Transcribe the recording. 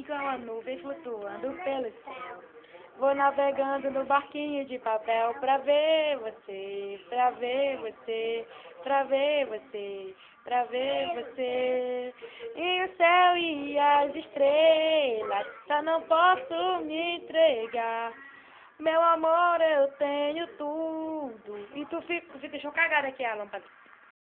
igual a nuvem flutuando pelo céu. Vou navegando no barquinho de papel pra ver você, pra ver você, pra ver você, pra ver você. E o céu e as estrelas, só não posso me entregar. Meu amor, eu tenho tudo. E tu fica, Deixa deixou cagada aqui a lâmpada.